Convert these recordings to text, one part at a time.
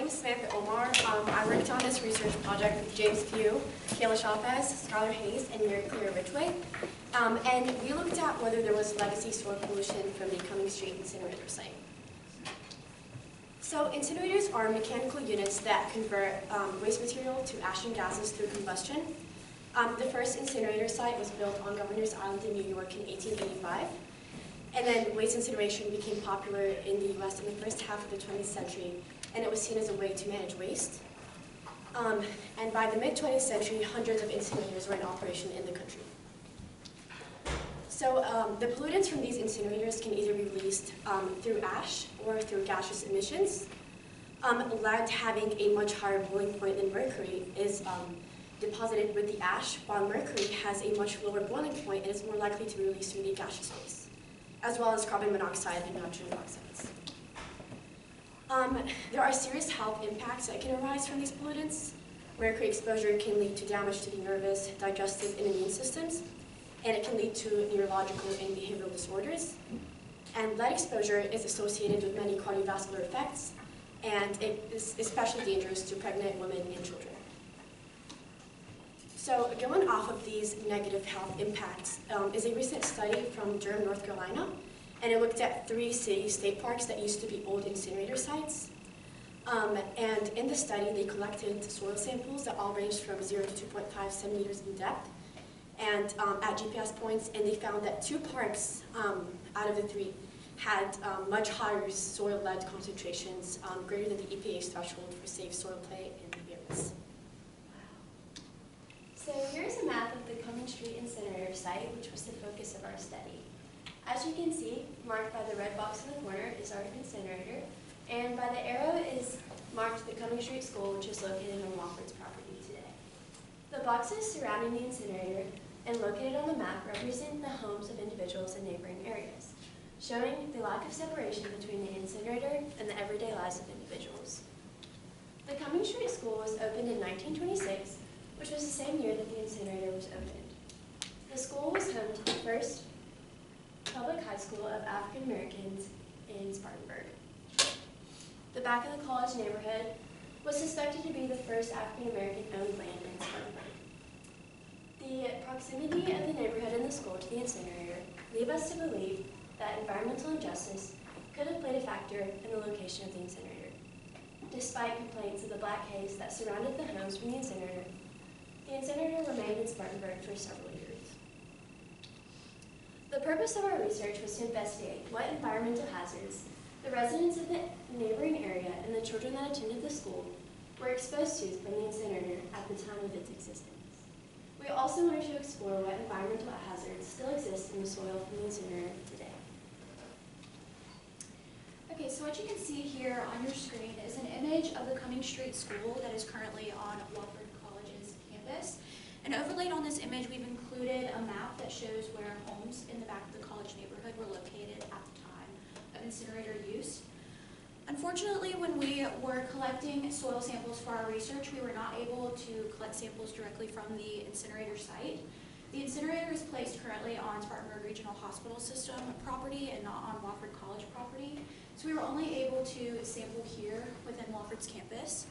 name is Samantha Omar. Um, I worked on this research project with James Few, Kayla Chavez, Skyler Hays, and Mary Claire Ridgeway. Um, and we looked at whether there was legacy soil pollution from the Cumming Street incinerator site. So incinerators are mechanical units that convert um, waste material to ash and gases through combustion. Um, the first incinerator site was built on Governor's Island in New York in 1885. And then waste incineration became popular in the US in the first half of the 20th century, and it was seen as a way to manage waste. Um, and by the mid-20th century, hundreds of incinerators were in operation in the country. So um, the pollutants from these incinerators can either be released um, through ash or through gaseous emissions. Um, lead having a much higher boiling point than mercury is um, deposited with the ash, while mercury has a much lower boiling point and is more likely to be released through the gaseous phase, as well as carbon monoxide and nitrogen oxides. Um, there are serious health impacts that can arise from these pollutants. Mercury exposure can lead to damage to the nervous, digestive, and immune systems, and it can lead to neurological and behavioral disorders. And lead exposure is associated with many cardiovascular effects, and it is especially dangerous to pregnant women and children. So going off of these negative health impacts um, is a recent study from Durham, North Carolina, and it looked at three city state parks that used to be old incinerator sites. Um, and in the study, they collected soil samples that all ranged from 0 to 2.5 centimeters in depth, and um, at GPS points, and they found that two parks um, out of the three had um, much higher soil lead concentrations, um, greater than the EPA's threshold for safe soil play in the areas. So here's a map of the Cumming Street incinerator site, which was the focus of our study. As you can see, marked by the red box in the corner is our incinerator, and by the arrow is marked the Cumming Street School, which is located on Wofford's property today. The boxes surrounding the incinerator and located on the map represent the homes of individuals in neighboring areas, showing the lack of separation between the incinerator and the everyday lives of individuals. The Cumming Street School was opened in 1926, which was the same year that the incinerator was opened. The school was home to the first public high school of African Americans in Spartanburg. The back of the college neighborhood was suspected to be the first African American owned land in Spartanburg. The proximity of the neighborhood and the school to the incinerator leave us to believe that environmental injustice could have played a factor in the location of the incinerator. Despite complaints of the black haze that surrounded the homes from the incinerator, the incinerator remained in Spartanburg for several years. The purpose of our research was to investigate what environmental hazards the residents of the neighboring area and the children that attended the school were exposed to from the incinerator at the time of its existence. We also wanted to explore what environmental hazards still exist in the soil from the incinerator today. Okay, so what you can see here on your screen is an image of the Cumming Street School that is currently on Wofford College's campus. And overlaid on this image, we've included a map that shows where homes in the back of the college neighborhood were located at the time of incinerator use. Unfortunately, when we were collecting soil samples for our research, we were not able to collect samples directly from the incinerator site. The incinerator is placed currently on Spartanburg Regional Hospital System property and not on Wofford College property. So we were only able to sample here within Wofford's campus.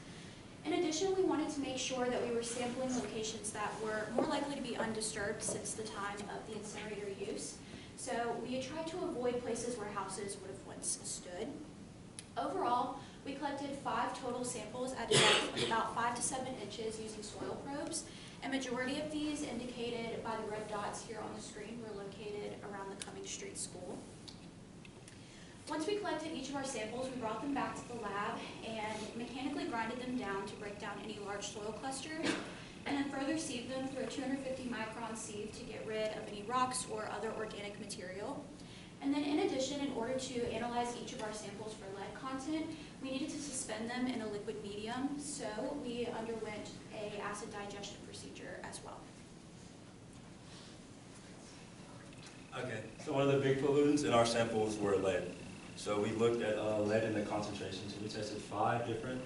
In addition, we wanted to make sure that we were sampling locations that were more likely to be undisturbed since the time of the incinerator use. So we tried to avoid places where houses would have once stood. Overall, we collected five total samples at a depth of about five to seven inches using soil probes. A majority of these indicated by the red dots here on the screen were located around the Cumming Street School. Once we collected each of our samples, we brought them back to the lab and mechanically grinded them down to break down any large soil clusters, and then further sieved them through a 250 micron sieve to get rid of any rocks or other organic material. And then in addition, in order to analyze each of our samples for lead content, we needed to suspend them in a liquid medium, so we underwent a acid digestion procedure as well. Okay, so one of the big pollutants in our samples were lead. So we looked at uh, lead in the concentrations. We tested five different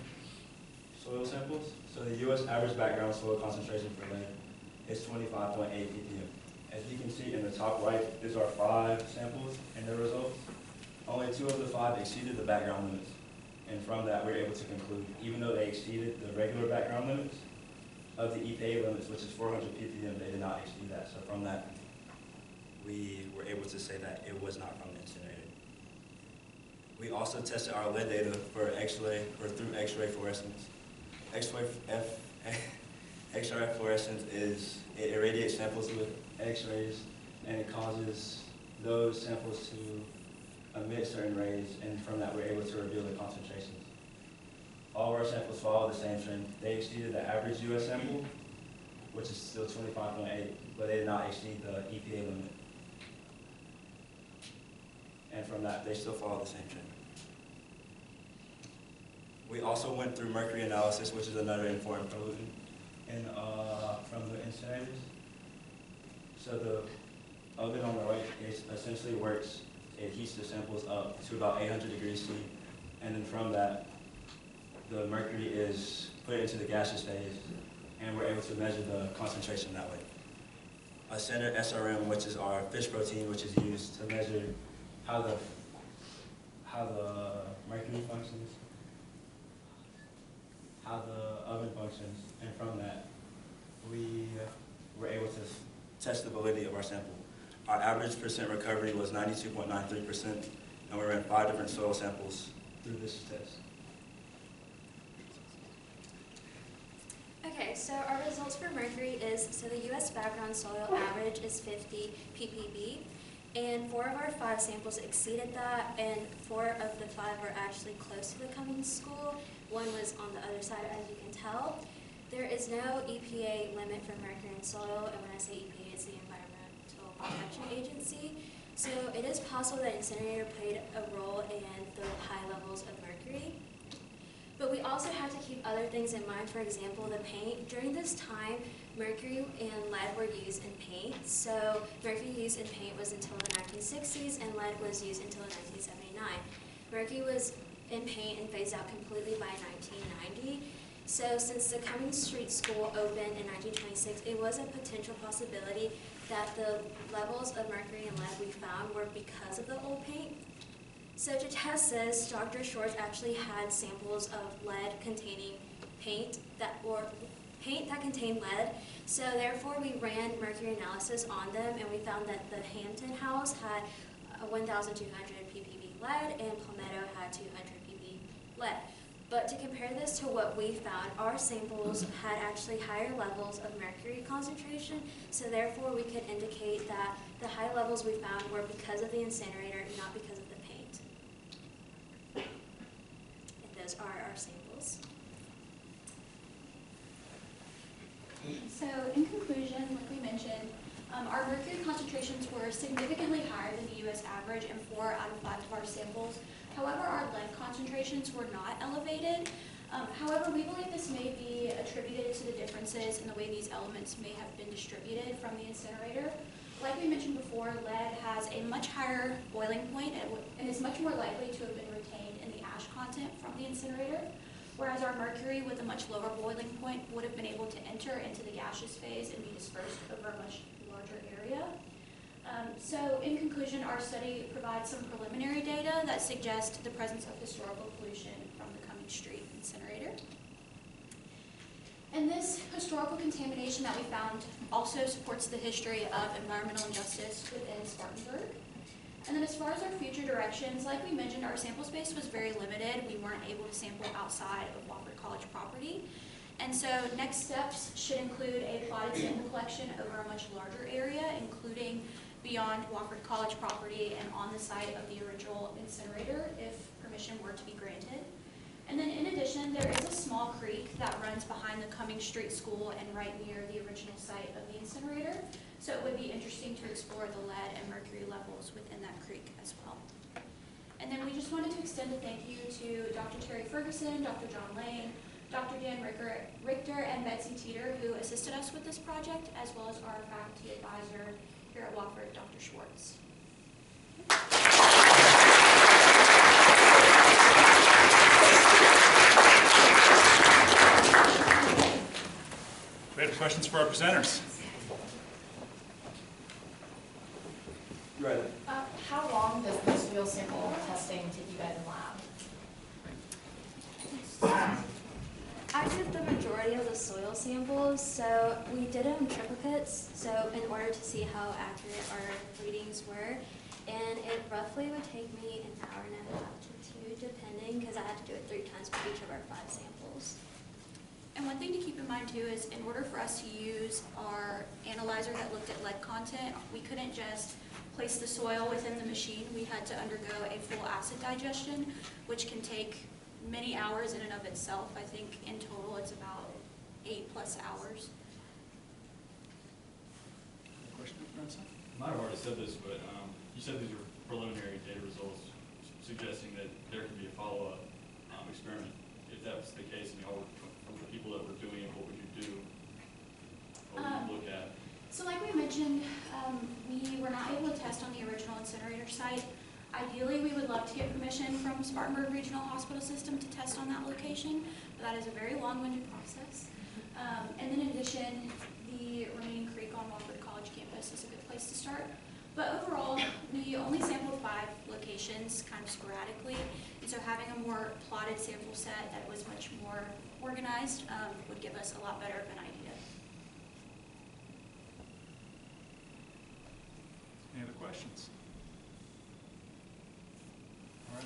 soil samples. So the U.S. average background soil concentration for lead is 25.8 ppm. As you can see in the top right, these are five samples and their results. Only two of the five exceeded the background limits. And from that, we were able to conclude, even though they exceeded the regular background limits of the EPA limits, which is 400 ppm, they did not exceed that. So from that, we were able to say that it was not from the incinerator. We also tested our lead data for X-ray, or through X-ray fluorescence. X-ray fluorescence is, it irradiates samples with X-rays, and it causes those samples to emit certain rays, and from that, we're able to reveal the concentrations. All of our samples follow the same trend. They exceeded the average US sample, which is still twenty-five point eight, but they did not exceed the EPA limit. And from that, they still follow the same trend. We also went through mercury analysis, which is another important pollutant in, uh, from the incinerators. So the oven on the right essentially works, it heats the samples up to about eight hundred degrees C. And then from that, the mercury is put into the gaseous phase, and we're able to measure the concentration that way. A center SRM, which is our fish protein, which is used to measure how the, how the mercury functions, how the oven functions, and from that, we were able to test the validity of our sample. Our average percent recovery was ninety-two point nine three percent, and we ran five different soil samples through this test. Okay, so our results for mercury is, so the US background soil average is 50 ppb, and four of our five samples exceeded that, and four of the five were actually close to the Cummings school. One was on the other side, as you can tell. There is no EPA limit for mercury in soil, and when I say EPA, it's the Environmental Protection Agency. So it is possible that incinerator played a role in the high levels of mercury. But we also have to keep other things in mind. For example, the paint. During this time, mercury and lead were used in paint. So mercury used in paint was until the 1960s, and lead was used until 1979. Mercury was in paint and phased out completely by 1990. So since the Cummings Street School opened in 1926, it was a potential possibility that the levels of mercury and lead we found were because of the old paint. So to test this, Dr. Schwartz actually had samples of lead containing paint that, or paint that contained lead. So therefore, we ran mercury analysis on them, and we found that the Hampton House had uh, 1,200 ppb lead, and Palmetto had 200 ppb lead. But to compare this to what we found, our samples had actually higher levels of mercury concentration, so therefore we could indicate that the high levels we found were because of the incinerator, not because of the paint. And those are our samples. So in conclusion, like we mentioned, um, our mercury concentrations were significantly higher than the US average in four out of five of our samples. However, our lead concentrations were not elevated. Um, however, we believe this may be attributed to the differences in the way these elements may have been distributed from the incinerator. Like we mentioned before, lead has a much higher boiling point and and is much more likely to have been retained in the ash content from the incinerator, whereas our mercury with a much lower boiling point would have been able to enter into the gaseous phase and be dispersed over a much larger area. Um, so in conclusion, our study provides some preliminary data that suggests the presence of historical pollution from the Cummings Street incinerator. And this historical contamination that we found also supports the history of environmental injustice within Spartanburg. And then as far as our future directions, like we mentioned, our sample space was very limited. We weren't able to sample outside of Wofford College property. And so next steps should include a plotted sample collection over a much larger area, including beyond Wofford College property and on the site of the original incinerator, if permission were to be granted. And then in addition, there is a small creek that runs behind the Cummings Street School and right near the original site of the incinerator. So it would be interesting to explore the lead and mercury levels within that creek as well. And then we just wanted to extend a thank you to Dr. Terry Ferguson, Dr. John Lane, Dr. Dan Richter, and Betsy Teeter, who assisted us with this project, as well as our faculty advisor here at Wofford, Dr. Schwartz. We have questions for our presenters. Right. Uh, How long does the soil sample testing take you guys in lab? the samples. So we did them triplicates, so in order to see how accurate our readings were. And it roughly would take me an hour and a half to two, depending, because I had to do it three times for each of our five samples. And one thing to keep in mind too is in order for us to use our analyzer that looked at lead content, we couldn't just place the soil within the machine. We had to undergo a full acid digestion, which can take many hours in and of itself. I think in total it's about eight plus hours. Question for Vincent? Might have already said this, but um, you said these are preliminary data results suggesting that there could be a follow-up um, experiment. If that was the case, and mean, all- from the people that were doing it, what would you do? What would Um, you look at? So like we mentioned, um, we were not able to test on the original incinerator site. Ideally, we would love to get permission from Spartanburg Regional Hospital System to test on that location, but that is a very long-winded process. Um, and then in addition, the remaining creek on Wofford College campus is a good place to start. But overall, we only sampled five locations kind of sporadically, and so having a more plotted sample set that was much more organized um, would give us a lot better of an idea. Any other questions? All right.